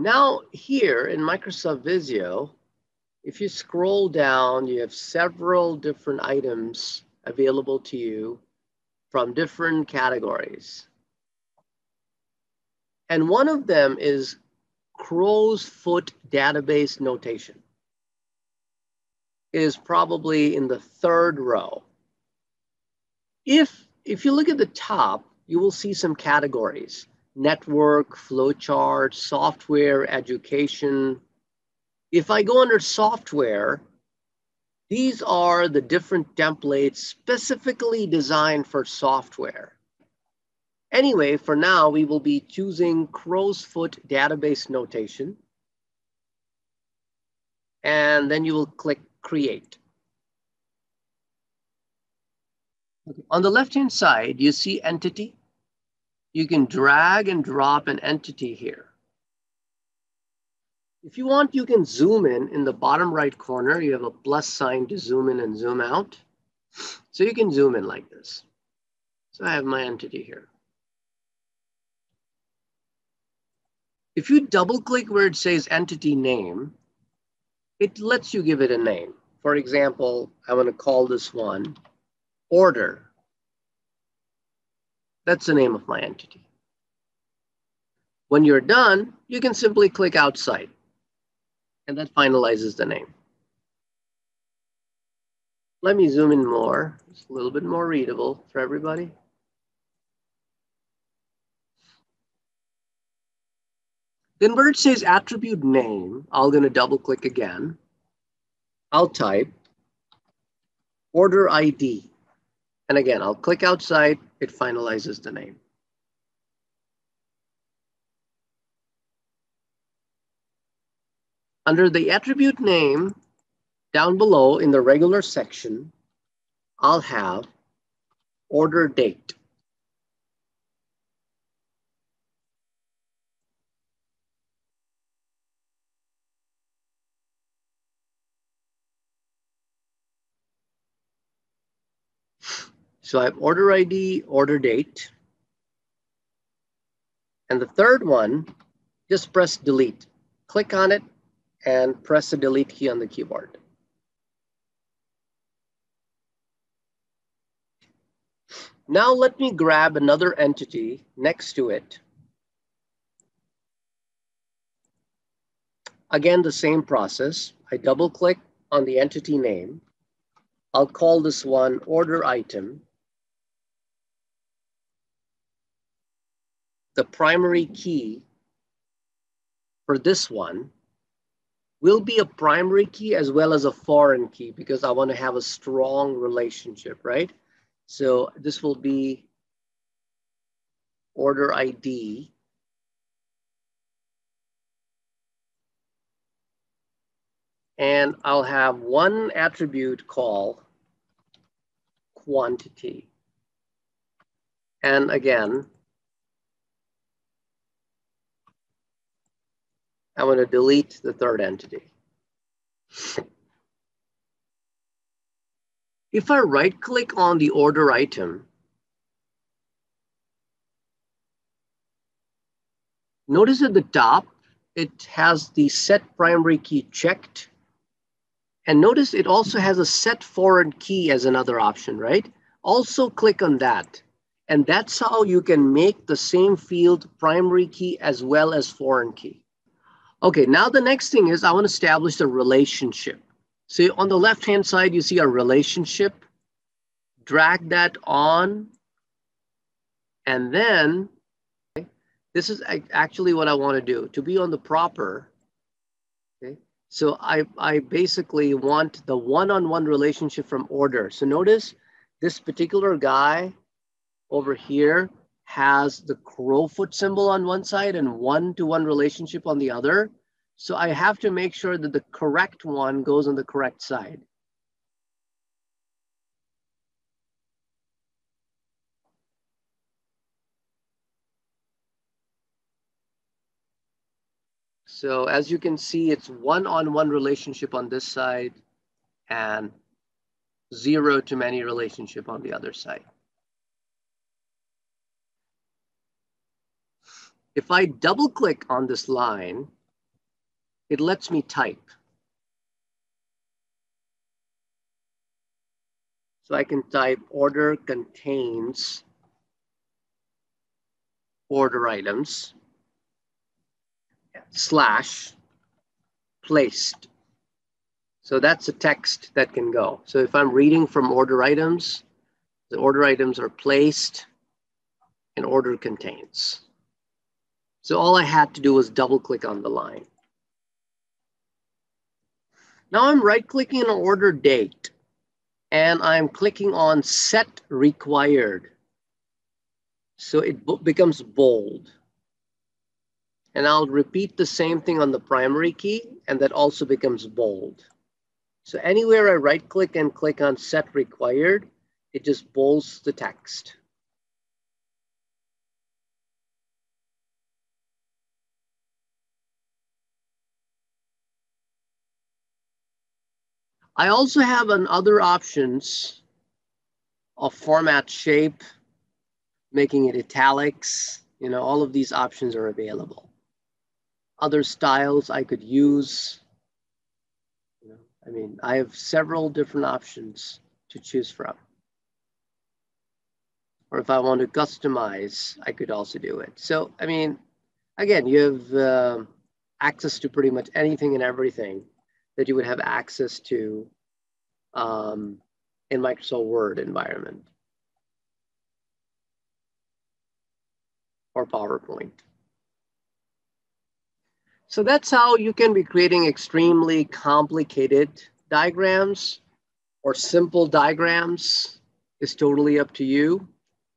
Now here in Microsoft Visio, if you scroll down, you have several different items available to you from different categories. And one of them is crow's foot database notation is probably in the third row. If, if you look at the top, you will see some categories, network, flowchart, software, education. If I go under software, these are the different templates specifically designed for software. Anyway, for now, we will be choosing crow's foot database notation. And then you will click create. Okay. On the left-hand side, you see entity. You can drag and drop an entity here. If you want, you can zoom in in the bottom right corner. You have a plus sign to zoom in and zoom out. So you can zoom in like this. So I have my entity here. If you double click where it says entity name, it lets you give it a name. For example, I want to call this one order. That's the name of my entity. When you're done, you can simply click outside and that finalizes the name. Let me zoom in more. It's a little bit more readable for everybody. Then where it says attribute name, I'm going to double click again. I'll type order ID. And again, I'll click outside, it finalizes the name. Under the attribute name, down below in the regular section, I'll have order date. So I have order ID, order date. And the third one, just press delete. Click on it and press the delete key on the keyboard. Now let me grab another entity next to it. Again, the same process. I double click on the entity name. I'll call this one order item. The primary key for this one will be a primary key as well as a foreign key because I want to have a strong relationship, right? So this will be order ID. And I'll have one attribute call quantity. And again, I'm going to delete the third entity. If I right click on the order item, notice at the top, it has the set primary key checked. And notice it also has a set foreign key as another option, right? Also click on that. And that's how you can make the same field primary key as well as foreign key. Okay, now the next thing is I want to establish a relationship. So on the left-hand side, you see a relationship. Drag that on. And then, okay, this is actually what I want to do. To be on the proper, okay, so I, I basically want the one-on-one -on -one relationship from order. So notice this particular guy over here has the crowfoot symbol on one side and one-to-one relationship on the other. So I have to make sure that the correct one goes on the correct side. So as you can see, it's one-on-one -on -one relationship on this side and zero to many relationship on the other side. If I double click on this line, it lets me type. So I can type order contains order items slash placed. So that's a text that can go. So if I'm reading from order items, the order items are placed and order contains. So all I had to do was double click on the line. Now I'm right clicking on order date and I'm clicking on set required. So it becomes bold. And I'll repeat the same thing on the primary key and that also becomes bold. So anywhere I right click and click on set required, it just bolds the text. I also have an other options of format shape, making it italics, you know, all of these options are available. Other styles I could use. You know, I mean, I have several different options to choose from. Or if I want to customize, I could also do it. So, I mean, again, you have uh, access to pretty much anything and everything that you would have access to um, in Microsoft Word environment or PowerPoint. So that's how you can be creating extremely complicated diagrams or simple diagrams is totally up to you.